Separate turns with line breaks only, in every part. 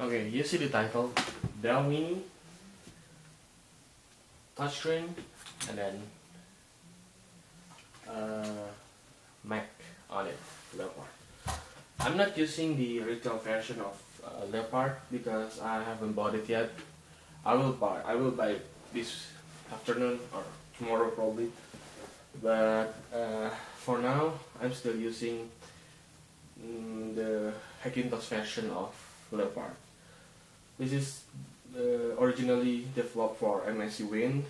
Okay, you see the title, Dell Mini, touchscreen, and then uh, Mac on it, Leopard. I'm not using the retail version of uh, Leopard because I haven't bought it yet. I will buy. I will buy this afternoon or tomorrow probably. But uh, for now, I'm still using mm, the Hackintosh version of Leopard. This is uh, originally developed for MSI Wind,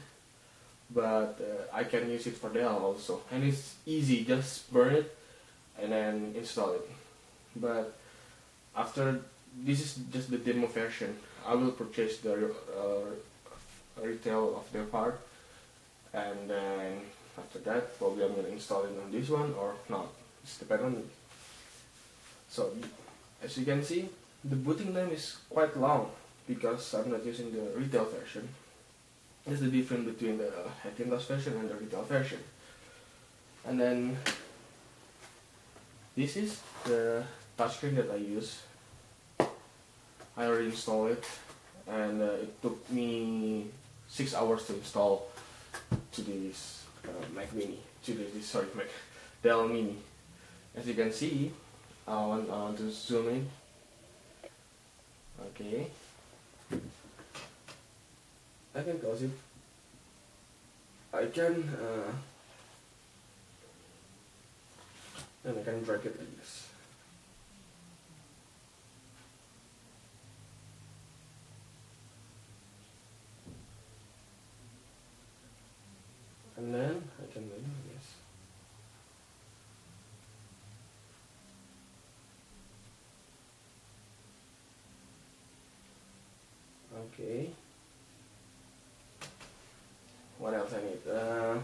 but uh, I can use it for Dell also, and it's easy. Just burn it and then install it. But after this is just the demo version. I will purchase the uh, retail of the part, and then after that probably I'm gonna install it on this one or not. It's depend on. So as you can see, the booting time is quite long because I'm not using the retail version. That's the difference between the Hackintosh version and the retail version. And then this is the touchscreen that I use. I already installed it and uh, it took me six hours to install to this uh, Mac Mini, to this sorry Mac Dell Mini. As you can see, I want, I want to zoom in. Okay. I can close it. I can uh, and I can drag it like this. and then I can do this. Okay. What else I need? Uh,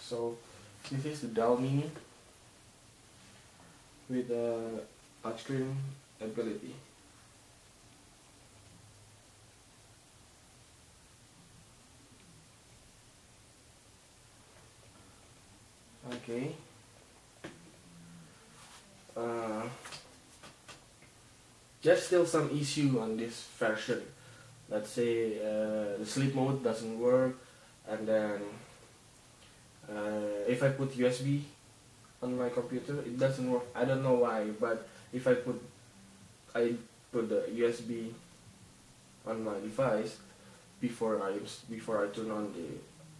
so this is the Dell Mini with a touchscreen ability. Okay. Uh, there's still some issue on this version. Let's say uh, the sleep mode doesn't work, and then uh, if I put USB on my computer, it doesn't work. I don't know why, but if I put I put the USB on my device before I before I turn on the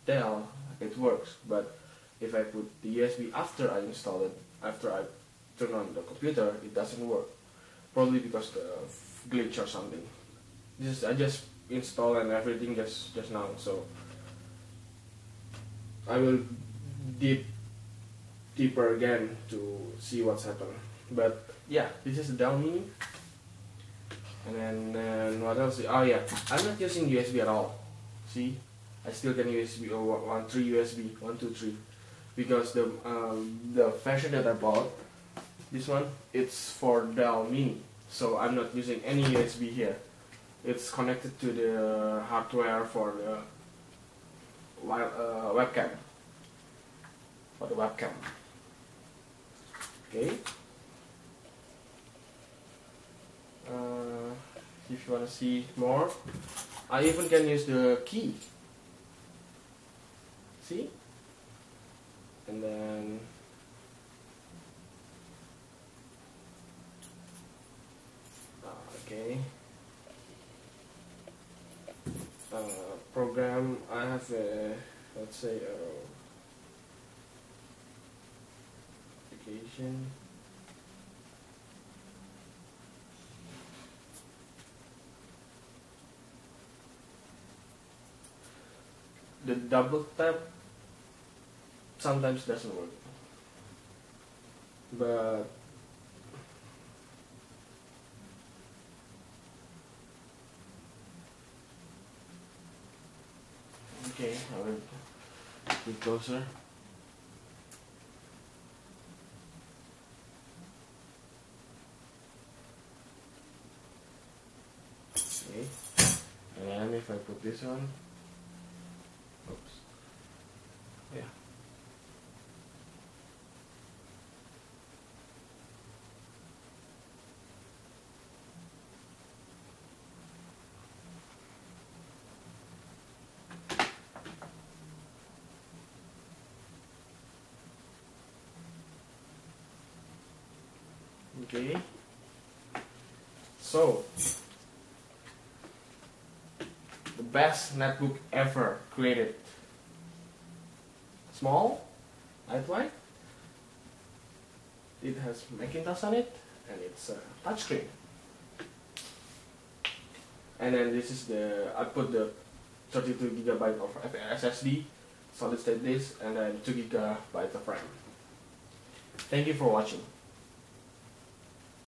Dell, it works. But if I put the USB after I install it, after I turn on the computer, it doesn't work. Probably because the glitch or something. Just I just install and everything just just now. So I will deep deeper again to see what's happened. But yeah, this is the Mini. And then uh, what else? Oh yeah, I'm not using USB at all. See, I still can USB or oh, one three USB one two three, because the um, the version that I bought, this one, it's for Dell Mini. So I'm not using any USB here. It's connected to the hardware for the uh, webcam. For the webcam. Okay. uh, if you want to see more I even can use the key see and then okay. Uh, program I have a let's say a application. The double tap sometimes it doesn't work but okay I will get closer okay and if I put this on Oops. Yeah. Okay. So the best netbook ever created. Small lightweight it has Macintosh on it and it's a touchscreen. And then this is the I put the 32 gigabyte of SSD solid state disk and then 2 gigabyte of RAM. Thank you for watching